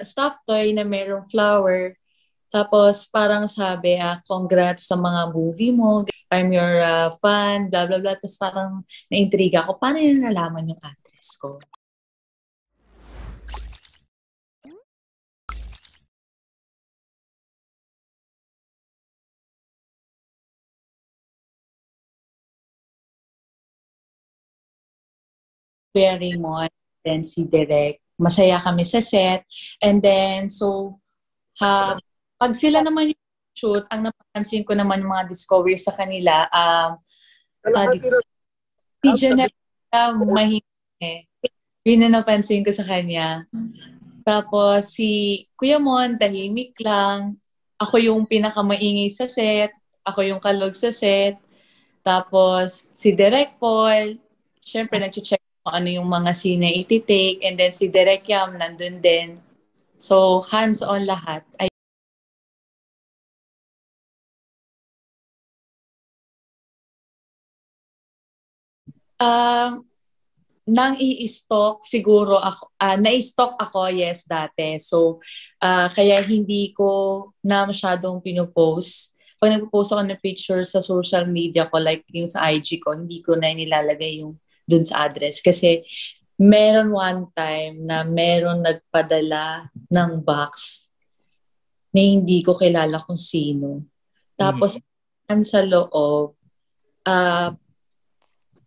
stuffed toy na merong flower. Tapos parang sabi, ah, congrats sa mga movie mo. I'm your uh, fan, blah, blah, blah. Tapos parang naintriga ako, paano yun nalaman yung address ko? Kuya Raymond, then si Derek. Masaya kami sa set. And then, so, ha, pag sila naman yung shoot, ang napansin ko naman mga discovery sa kanila, um, uh, si Janet uh, mahingi. Yun na napansin ko sa kanya. Tapos si Kuya Mon, tahimik lang. Ako yung pinakamaingay sa set. Ako yung kalog sa set. Tapos si Derek Paul, syempre nag-check ano yung mga scene na iti-take. And then si Derek Yam nandun din. So, hands-on lahat. Ay Um, nang i-stock siguro ako uh, na-stock ako yes dati so uh, kaya hindi ko na masyadong pinopost pag nagpo-post ako ng picture sa social media ko like yung sa IG ko hindi ko na nilalagay yung dun sa address kasi meron one time na meron nagpadala ng box na hindi ko kilala kung sino tapos mm-hmm. sa loob uh,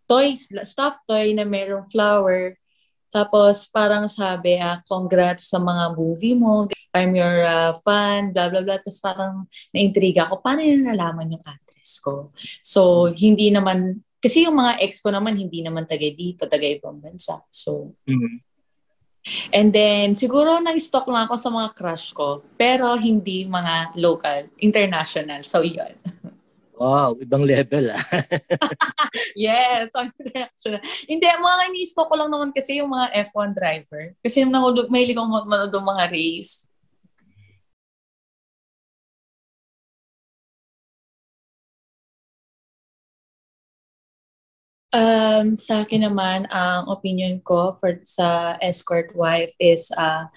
toys, stuffed toy na merong flower. Tapos parang sabi, ah, congrats sa mga movie mo. I'm your uh, fan, blah, blah, blah. Tapos parang naintriga ako, paano yun nalaman yung address ko? So, hindi naman, kasi yung mga ex ko naman, hindi naman taga dito, taga ibang bansa. So, mm-hmm. And then, siguro nag-stock lang ako sa mga crush ko. Pero hindi mga local, international. So, yun. Wow, ibang level ah. yes, ang international. Hindi, mga ini-stock ko lang naman kasi yung mga F1 driver. Kasi yung nahulog, mahilig akong manood ng mga race. Um, sa akin naman, ang opinion ko for sa escort wife is uh,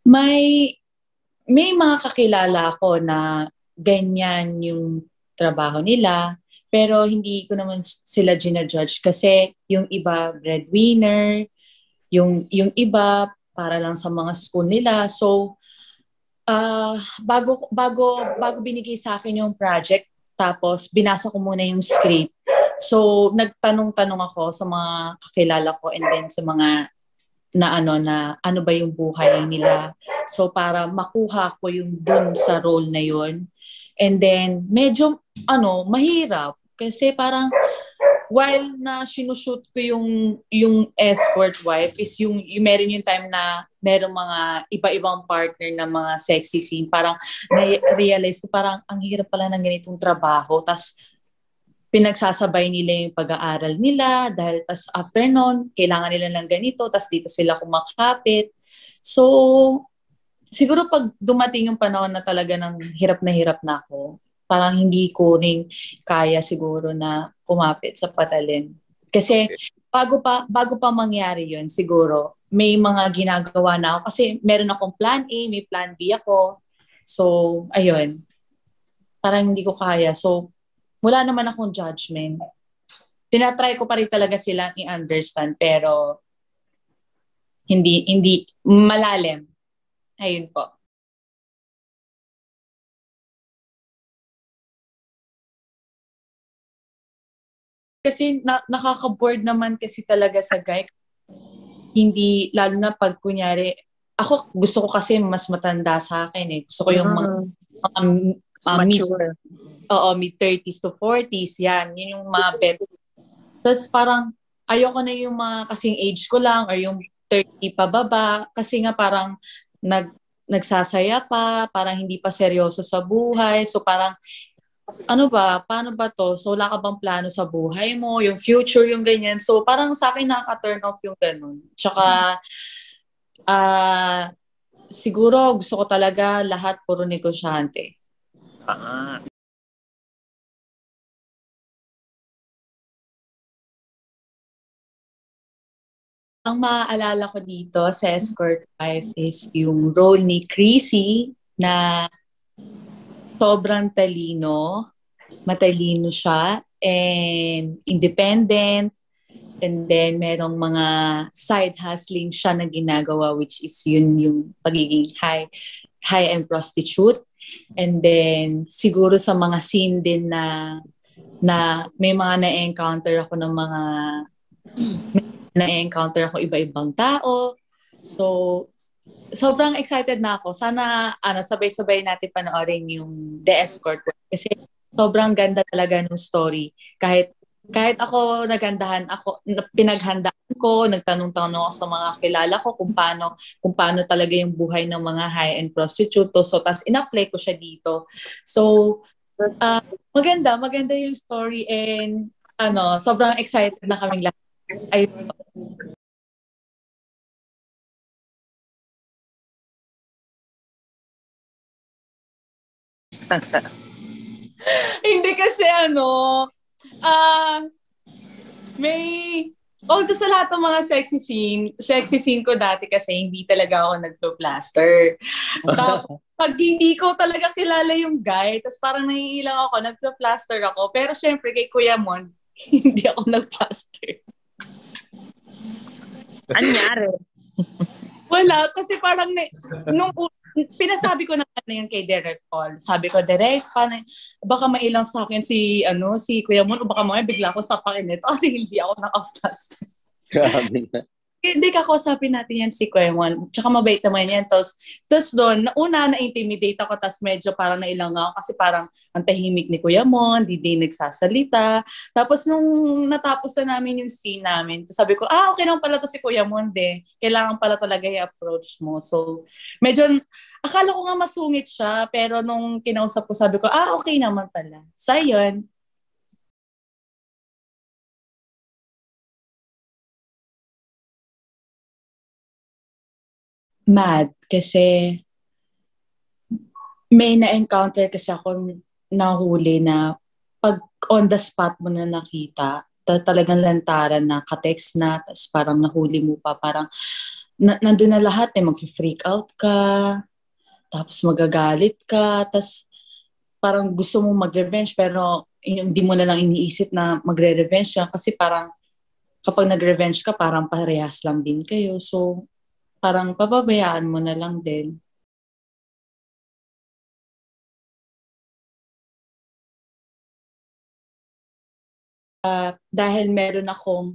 may may mga kakilala ko na ganyan yung trabaho nila. Pero hindi ko naman sila gina-judge kasi yung iba breadwinner, yung, yung iba para lang sa mga school nila. So, uh, bago, bago, bago binigay sa akin yung project, tapos binasa ko muna yung script. So, nagtanong-tanong ako sa mga kakilala ko and then sa mga na ano na ano ba yung buhay nila. So para makuha ko yung dun sa role na yun. And then medyo ano, mahirap. Kasi parang, while na sinushoot ko yung yung escort wife is yung, yung meron yung time na meron mga iba-ibang partner na mga sexy scene. Parang na-realize ko parang ang hirap pala ng ganitong trabaho. Tas pinagsasabay nila yung pag-aaral nila dahil tas after noon kailangan nila ng ganito tas dito sila kumakapit. So siguro pag dumating yung panahon na talaga ng hirap na hirap na ako parang hindi ko rin kaya siguro na kumapit sa patalim. Kasi bago pa bago pa mangyari 'yon, siguro may mga ginagawa na ako kasi meron akong plan A, may plan B ako. So, ayun. Parang hindi ko kaya. So, wala naman akong judgment. Tinatry ko pa rin talaga silang i-understand pero hindi hindi malalim. Ayun po. Kasi na, nakaka-board naman kasi talaga sa guy. Hindi, lalo na pag kunyari, ako gusto ko kasi mas matanda sa akin eh. Gusto ko yung mga, ah. mga uh, mature. Mid, oo, mid-30s to 40s, yan. Yun yung mga bet. Tapos parang, ayoko na yung mga kasing age ko lang or yung 30 pababa kasi nga parang nag nagsasaya pa, parang hindi pa seryoso sa buhay. So parang ano ba, paano ba to? So, wala ka bang plano sa buhay mo? Yung future, yung ganyan. So, parang sa akin nakaka-turn off yung ganun. Tsaka, uh, siguro gusto ko talaga lahat puro negosyante. Ah. ang maaalala ko dito sa Escort Wife is yung role ni Chrissy na sobrang talino, matalino siya, and independent, and then merong mga side hustling siya na ginagawa which is yun yung pagiging high high end prostitute and then siguro sa mga scene din na na may mga na-encounter ako ng mga na-encounter ako iba-ibang tao. So, sobrang excited na ako. Sana ano, sabay-sabay natin panoorin yung The Escort. Kasi sobrang ganda talaga ng story. Kahit kahit ako nagandahan ako pinaghandaan ko nagtanong-tanong ako sa mga kilala ko kung paano kung paano talaga yung buhay ng mga high-end prostitute so tas in-apply ko siya dito so uh, maganda maganda yung story and ano sobrang excited na kaming lahat ay Hindi kasi ano, ah, uh, may, although sa lahat ng mga sexy scene, sexy scene ko dati kasi hindi talaga ako nagpo-plaster. Tapos, pag hindi ko talaga kilala yung guy, tapos parang nangihilang ako, nagpo-plaster ako. Pero syempre, kay Kuya Mon, hindi ako nag-plaster. Anyari? Wala, kasi parang na, nung pinasabi ko na ano yan kay Derek Paul. Sabi ko, Derek, paano, baka mailang sa akin si, ano, si Kuya Mon, o baka mga bigla ako sapakin nito kasi hindi ako naka-fast. Grabe na. Hindi kakausapin natin yan si Kuya Mon. Tsaka mabait naman yan. Tapos, tapos doon, una na-intimidate ako, tapos medyo parang nailang ako kasi parang ang tahimik ni Kuya Mon, di din nagsasalita. Tapos nung natapos na namin yung scene namin, sabi ko, ah, okay lang pala to si Kuya Mon, de. Kailangan pala talaga i-approach mo. So, medyo, akala ko nga masungit siya, pero nung kinausap ko, sabi ko, ah, okay naman pala. So, yun. Mad kasi may na-encounter kasi ako nahuli na pag on the spot mo na nakita, ta- talagang lantaran na, ka-text na, tapos parang nahuli mo pa, parang na- nandun na lahat eh, mag-freak out ka, tapos magagalit ka, tapos parang gusto mo mag-revenge pero hindi mo na lang iniisip na magre-revenge ka kasi parang kapag nag-revenge ka, parang parehas lang din kayo. So, parang pababayaan mo na lang din. Uh, dahil meron akong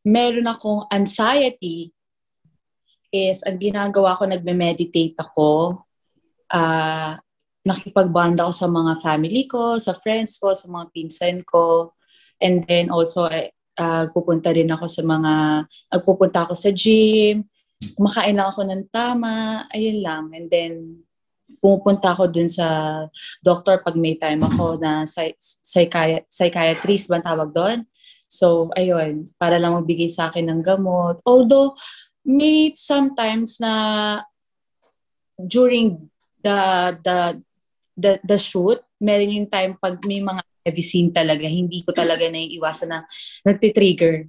meron akong anxiety is ang ginagawa ko nagme-meditate ako uh, nakipag-bond ako sa mga family ko, sa friends ko, sa mga pinsan ko. And then also, uh, pupunta rin ako sa mga, nagpupunta ako sa gym, kumakain lang ako ng tama, ayun lang. And then, pumupunta ako dun sa doctor pag may time ako na psychi- psychiatrist ba tawag doon. So, ayun, para lang magbigay sa akin ng gamot. Although, may sometimes na during the the the, the shoot, meron yung time pag may mga heavy scene talaga, hindi ko talaga naiiwasan na nagtitrigger.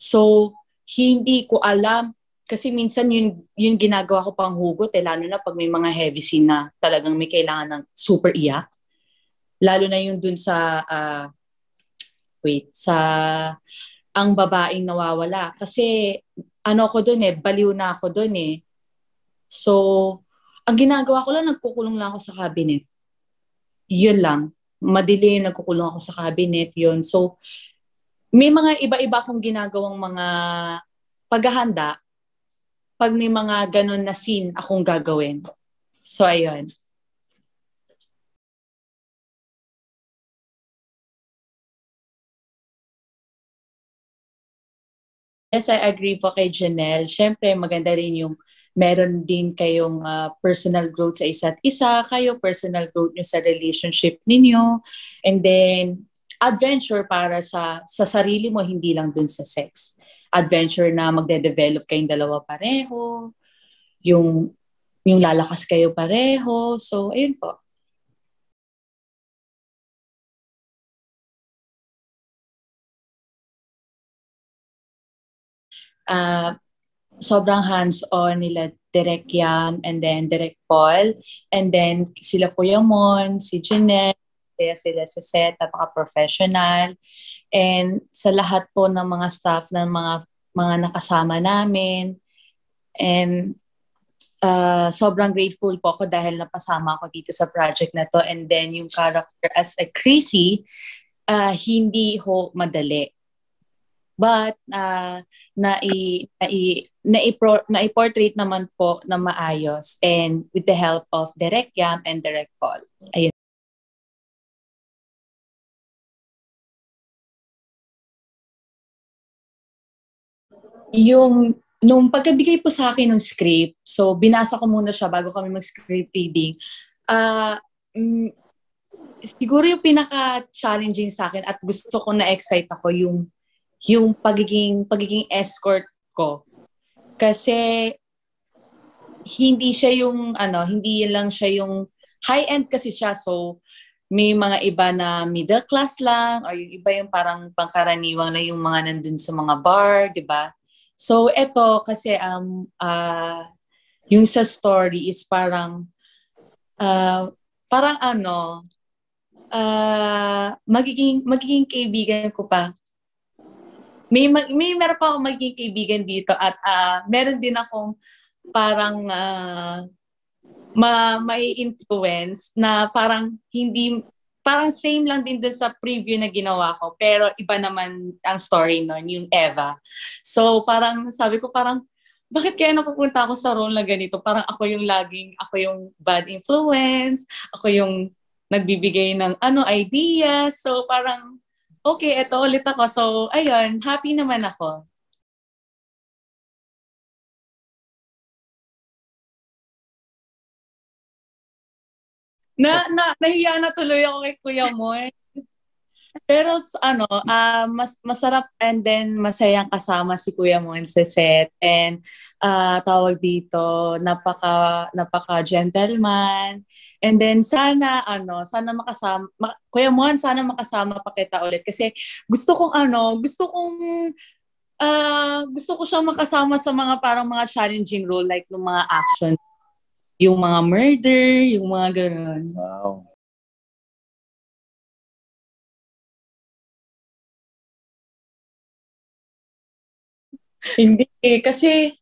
So, hindi ko alam kasi minsan yun, yun ginagawa ko pang hugot eh, lalo na pag may mga heavy scene na talagang may kailangan ng super iyak. Lalo na yung dun sa, uh, wait, sa ang babaeng nawawala. Kasi ano ko dun eh, baliw na ako dun eh. So, ang ginagawa ko lang, nagkukulong lang ako sa cabinet. Yun lang. Madilim, nagkukulong ako sa cabinet, yun. So, may mga iba-iba akong ginagawang mga paghahanda pag may mga ganun na scene akong gagawin. So, ayun. Yes, I agree po kay Janelle. Siyempre, maganda rin yung meron din kayong uh, personal growth sa isa't isa, kayo personal growth nyo sa relationship ninyo, and then adventure para sa sa sarili mo, hindi lang dun sa sex adventure na magde-develop kayong dalawa pareho, yung yung lalakas kayo pareho. So, ayun po. uh, sobrang hands-on nila Direk Yam and then Direk Paul. And then sila Kuya Mon, si Jeanette, kaya sila sa set at professional And sa lahat po ng mga staff ng mga mga nakasama namin. And uh, sobrang grateful po ako dahil napasama ako dito sa project na to. And then yung character as a Chrissy, uh, hindi ho madali. But uh, na i na i na, i-pro, na i-portrait naman po na maayos and with the help of Direct Yam and Direct Paul. Ayun. Yung nung pagkabigay po sa akin ng script, so binasa ko muna siya bago kami mag-script reading. Uh, mm, siguro yung pinaka-challenging sa akin at gusto ko na-excite ako yung yung pagiging pagiging escort ko. Kasi hindi siya yung ano, hindi lang siya yung high end kasi siya so may mga iba na middle class lang or yung iba yung parang pangkaraniwang na yung mga nandun sa mga bar, 'di ba? So ito kasi um uh, yung sa story is parang uh, parang ano uh, magiging magiging kaibigan ko pa. May may meron pa akong magiging kaibigan dito at uh, meron din akong parang uh, ma may influence na parang hindi parang same lang din dun sa preview na ginawa ko pero iba naman ang story nun yung Eva so parang sabi ko parang bakit kaya napupunta ako sa role na ganito parang ako yung laging ako yung bad influence ako yung nagbibigay ng ano idea so parang okay, eto ulit ako. So, ayun, happy naman ako. Na, na, nahiya na tuloy ako kay Kuya Moy. Pero ano, uh, mas masarap and then masayang kasama si Kuya Mon sa set and uh, tawag dito, napaka napaka gentleman. And then sana ano, sana makasama ma, Kuya Mon, sana makasama pa kita ulit kasi gusto kong ano, gusto kong uh, gusto ko siyang makasama sa mga parang mga challenging role like ng mga action yung mga murder, yung mga ganun. Wow. Hindi eh, kasi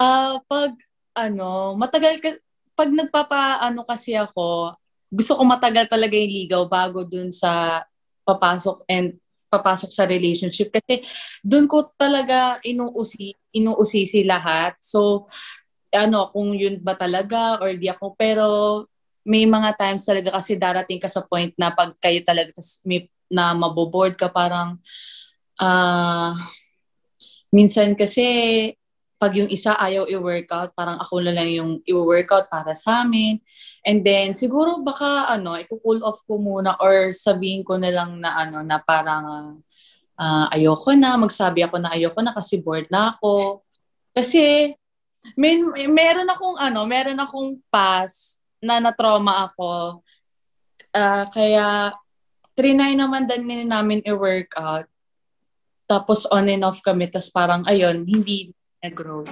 uh, pag ano, matagal ka, pag nagpapa ano kasi ako, gusto ko matagal talaga yung ligaw bago dun sa papasok and papasok sa relationship kasi dun ko talaga inuusi inuusisi lahat. So ano kung yun ba talaga or di ako pero may mga times talaga kasi darating ka sa point na pag kayo talaga may, na maboboard ka parang uh, minsan kasi pag yung isa ayaw i-workout, parang ako na lang yung i-workout para sa amin. And then, siguro baka, ano, i-cool off ko muna or sabihin ko na lang na, ano, na parang uh, ayoko na, magsabi ako na ayoko na kasi bored na ako. Kasi, may, meron akong, ano, meron akong past na na-trauma ako. Uh, kaya, trinay naman din namin i-workout. Tapos on and off kami, tapos parang ayun, hindi nag-grow.